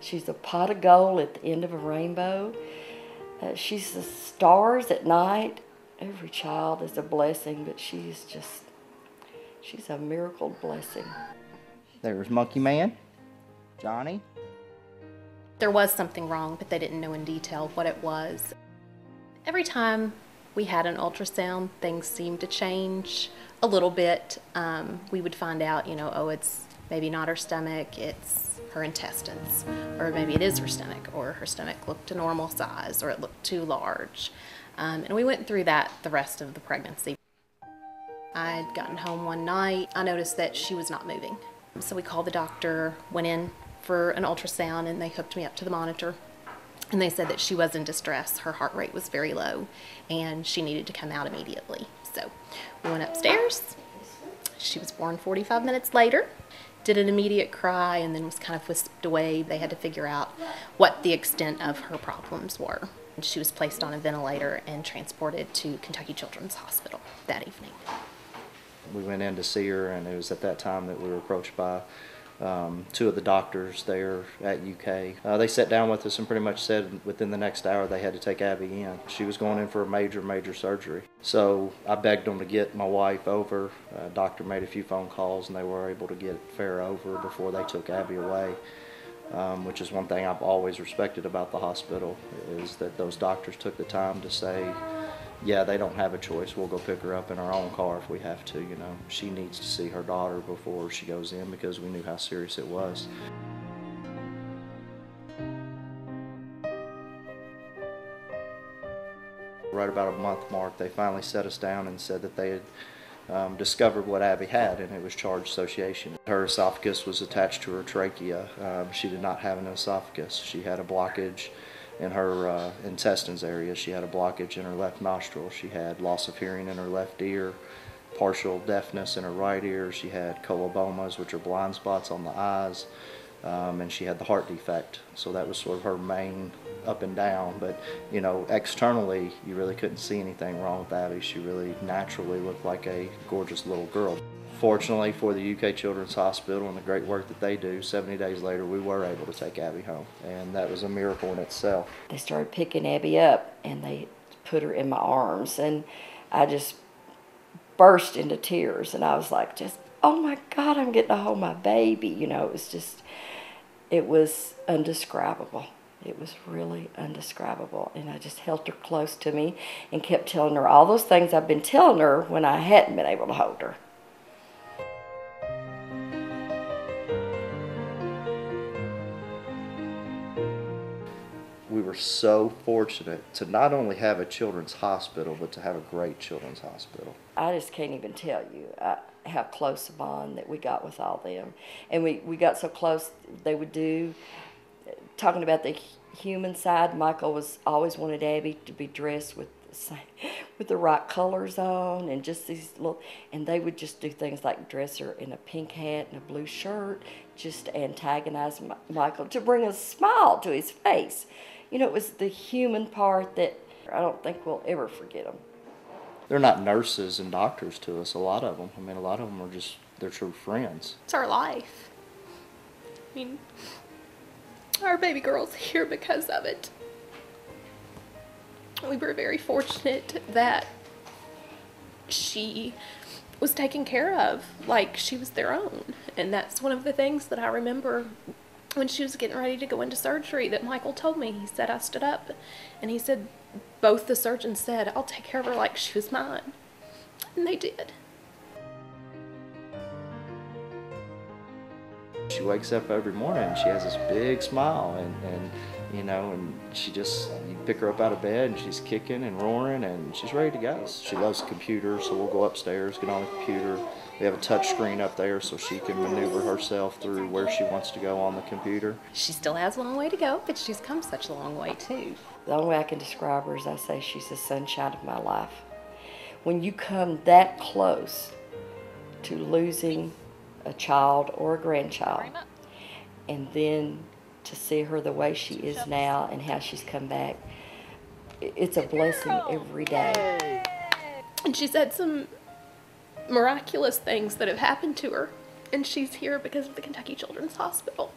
She's a pot of gold at the end of a rainbow. Uh, she's the stars at night. Every child is a blessing, but she's just, she's a miracle blessing. There's Monkey Man, Johnny. There was something wrong, but they didn't know in detail what it was. Every time we had an ultrasound, things seemed to change a little bit. Um, we would find out, you know, oh, it's maybe not her stomach, it's her intestines, or maybe it is her stomach, or her stomach looked a normal size, or it looked too large. Um, and we went through that the rest of the pregnancy. I'd gotten home one night, I noticed that she was not moving. So we called the doctor, went in for an ultrasound, and they hooked me up to the monitor. And they said that she was in distress. Her heart rate was very low and she needed to come out immediately. So we went upstairs. She was born 45 minutes later, did an immediate cry, and then was kind of whisked away. They had to figure out what the extent of her problems were. She was placed on a ventilator and transported to Kentucky Children's Hospital that evening. We went in to see her, and it was at that time that we were approached by um, two of the doctors there at UK. Uh, they sat down with us and pretty much said within the next hour they had to take Abby in. She was going in for a major, major surgery. So I begged them to get my wife over. Uh, doctor made a few phone calls and they were able to get Farah over before they took Abby away. Um, which is one thing I've always respected about the hospital is that those doctors took the time to say, yeah, they don't have a choice. We'll go pick her up in our own car if we have to, you know. She needs to see her daughter before she goes in because we knew how serious it was. Right about a month mark, they finally set us down and said that they had um, discovered what Abby had, and it was charge association. Her esophagus was attached to her trachea. Um, she did not have an esophagus. She had a blockage in her uh, intestines area. She had a blockage in her left nostril. She had loss of hearing in her left ear, partial deafness in her right ear. She had colobomas, which are blind spots on the eyes, um, and she had the heart defect. So that was sort of her main up and down. But you know, externally, you really couldn't see anything wrong with Abby. She really naturally looked like a gorgeous little girl. Fortunately for the UK Children's Hospital and the great work that they do, 70 days later we were able to take Abby home, and that was a miracle in itself. They started picking Abby up and they put her in my arms, and I just burst into tears, and I was like, just, oh my God, I'm getting to hold my baby. You know, it was just, it was undescribable. It was really undescribable. And I just held her close to me and kept telling her all those things I've been telling her when I hadn't been able to hold her. Were so fortunate to not only have a children's hospital, but to have a great children's hospital. I just can't even tell you uh, how close a bond that we got with all them. And we, we got so close, they would do, talking about the human side, Michael was always wanted Abby to be dressed with with the right colors on and just these little, and they would just do things like dress her in a pink hat and a blue shirt, just to antagonize Michael, to bring a smile to his face you know, it was the human part that I don't think we'll ever forget them. They're not nurses and doctors to us, a lot of them. I mean, a lot of them are just, they're true friends. It's our life. I mean, our baby girl's here because of it. We were very fortunate that she was taken care of like she was their own. And that's one of the things that I remember when she was getting ready to go into surgery that Michael told me. He said, I stood up and he said, both the surgeons said, I'll take care of her like she was mine. And they did. She wakes up every morning and she has this big smile and, and you know, and she just, you pick her up out of bed and she's kicking and roaring and she's ready to go. She loves computers, so we'll go upstairs, get on the computer, we have a touch screen up there so she can maneuver herself through where she wants to go on the computer. She still has a long way to go, but she's come such a long way too. The only way I can describe her is I say she's the sunshine of my life. When you come that close to losing a child or a grandchild, and then to see her the way she is now and how she's come back, it's a blessing every day. And she's had some miraculous things that have happened to her. And she's here because of the Kentucky Children's Hospital.